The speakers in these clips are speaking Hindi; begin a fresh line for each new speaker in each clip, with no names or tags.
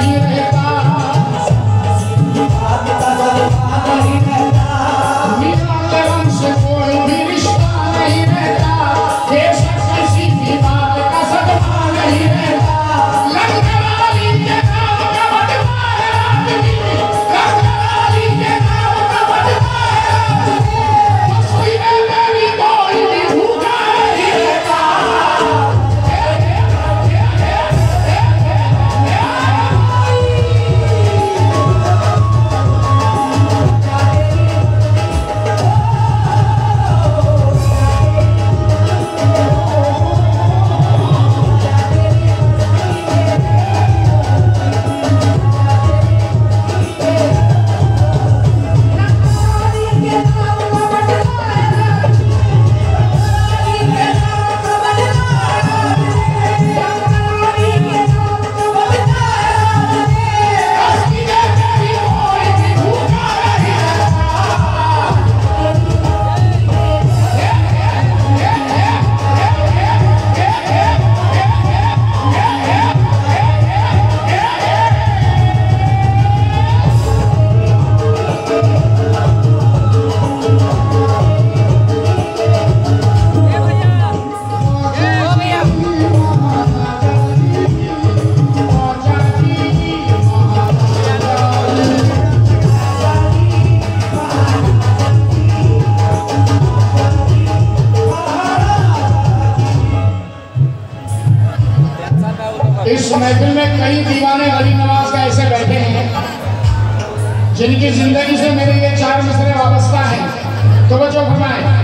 Yeah. जिनकी ज़िंदगी से मेरी ये चार मिसरे वाबस्ता हैं तो वो जो फरमाए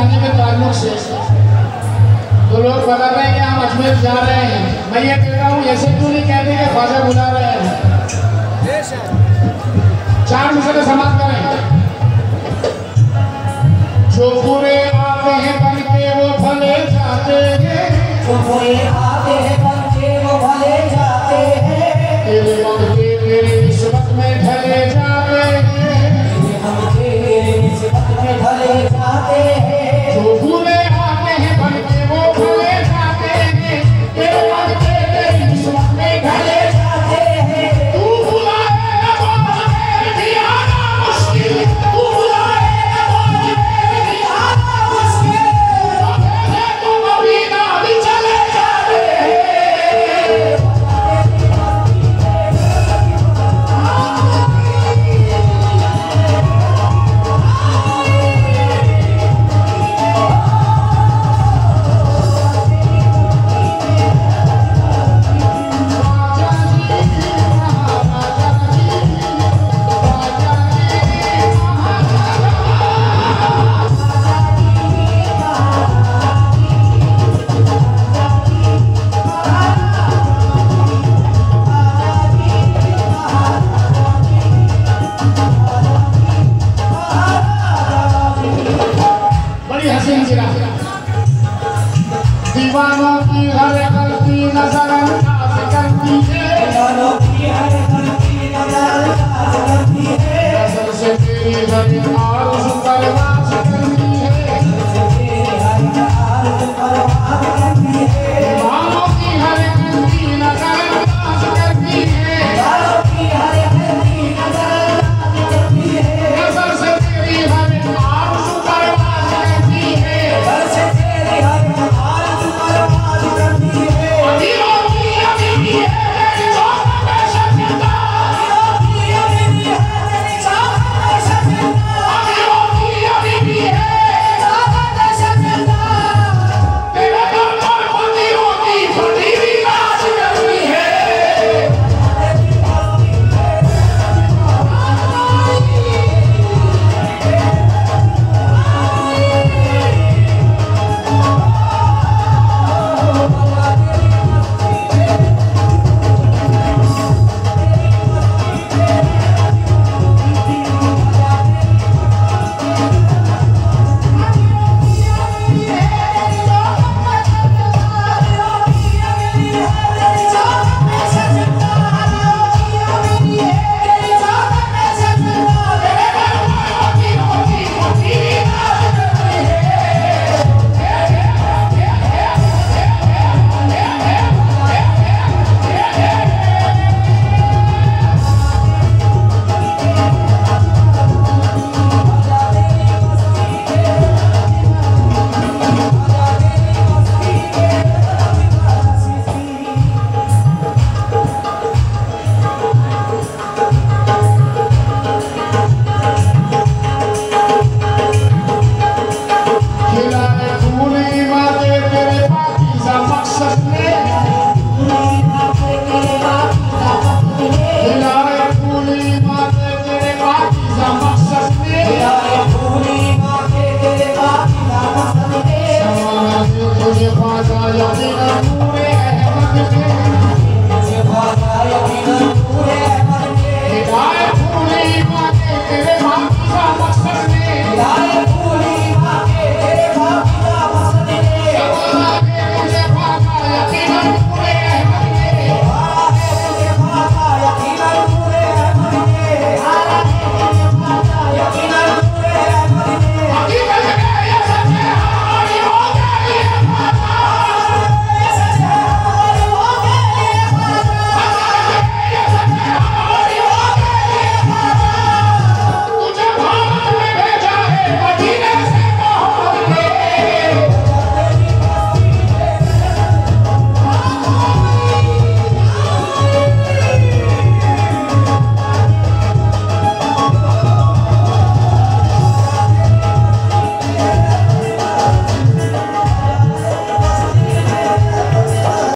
जाने के ताल्लुक से। तो लोग बता रहे हैं कि हम अजमेर जा रहे हैं। मैं ये कह रहा हूँ ऐसे क्यों नहीं कहते कि ख्वाजा बुला रहे हैं? चार मिसरे समाप्त करें। जो पूरे आते हैं बन के वो भले जाते हैं। तेरे मन के मेरे किस्मत में ढले बड़ी हसीन जिला दीवानों की हर गलती नज़र अंदाज करती है नज़र से तेरी हर